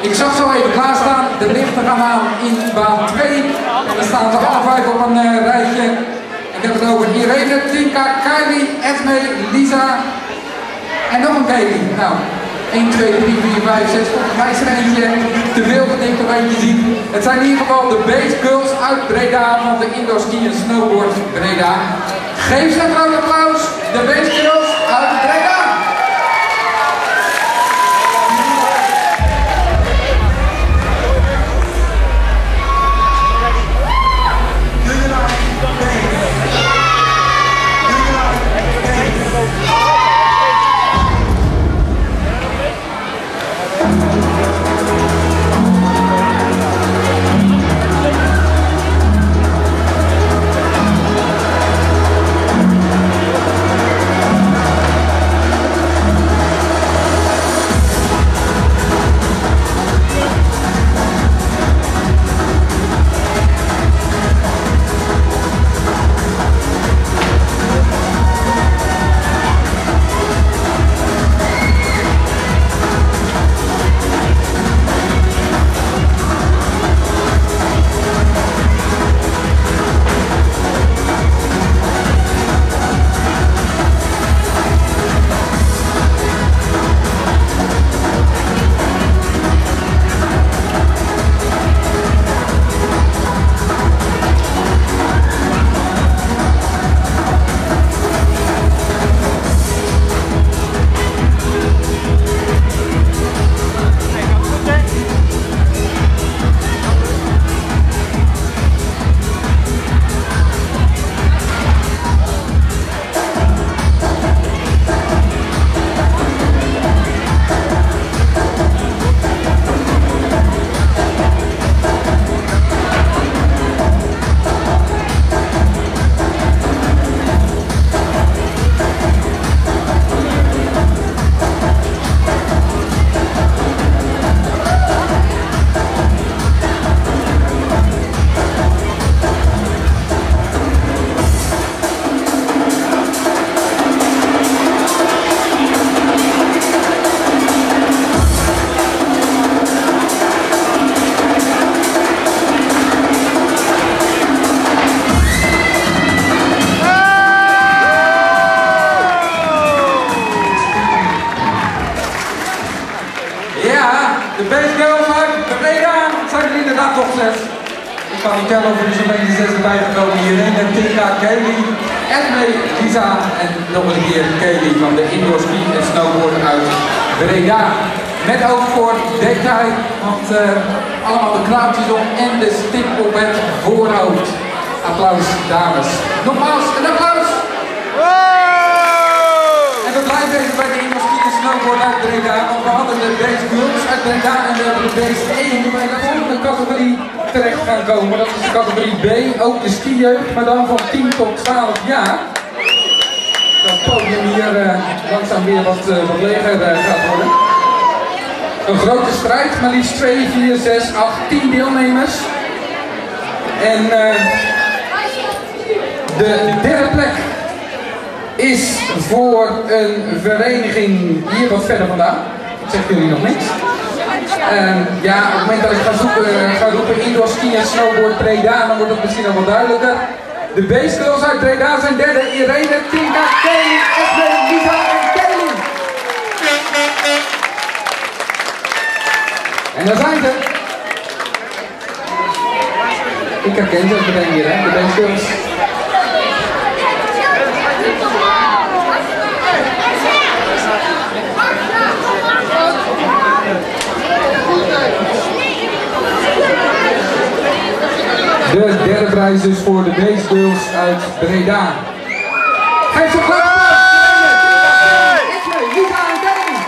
Ik zag zo even klaarstaan. De lichten gaan aan in baan 2. En dan staan ze alle vijf op een uh, rijtje. Ik heb het over Irene, Tinka, Kylie, Esme, Lisa en nog een Kylie. Nou, 1, 2, 3, 4, 5, 6. Volgens mij is er eentje te veel ik er eentje zie. Het zijn in ieder geval de Base Girls uit Breda van de Indoor Ski Snowboard Breda. Geef ze een groot applaus. De Base Girls uit Breda. De best girls uit Breda zijn er inderdaad toch zes. Ik kan niet tellen of er zo'n beetje zes erbij gekomen. Irene, Tina, Kelly, Esme, Lisa en nog een keer Kelly van de indoor ski en snowboard uit Breda. Met ook voor detail, want uh, allemaal de kraaltjes om en de stip op het voorhoofd. Applaus dames. Nogmaals een applaus! En we hebben de best 1 die bij de volgende categorie terecht gaan komen. Dat is de categorie B, ook de skijeugd, maar dan van 10 tot 12 jaar. Dat podium hier uh, langzaam weer wat, uh, wat leger uh, gaat worden. Een grote strijd, maar liefst 2, 4, 6, 8, 10 deelnemers. En de derde plek is voor een vereniging hier wat verder vandaan. Ik zeg jullie nog niks. Uh, ja, op het moment dat ik ga, zoeken, ga roepen indoor ski en snowboard Breda, dan wordt het misschien nog wat duidelijker. De B-skills uit Breda zijn derde. Irene, Tinka, Kelly, Esme, Lisa en Kelly. En daar zijn ze. Ik herken ze meteen hier, hè, de B-skills. De derde prijs is voor de Girls uit Breda. Geef ze Danny!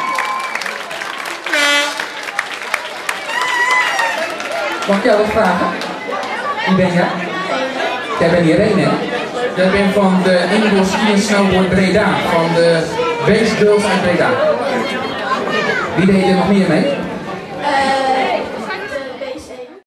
Mag ik jou wat vragen? Wie ben jij? Jij bent Irene, hè? Jij bent van de Indoor Ski en Snowboard Breda. Van de Girls uit Breda. Wie deed er nog meer mee?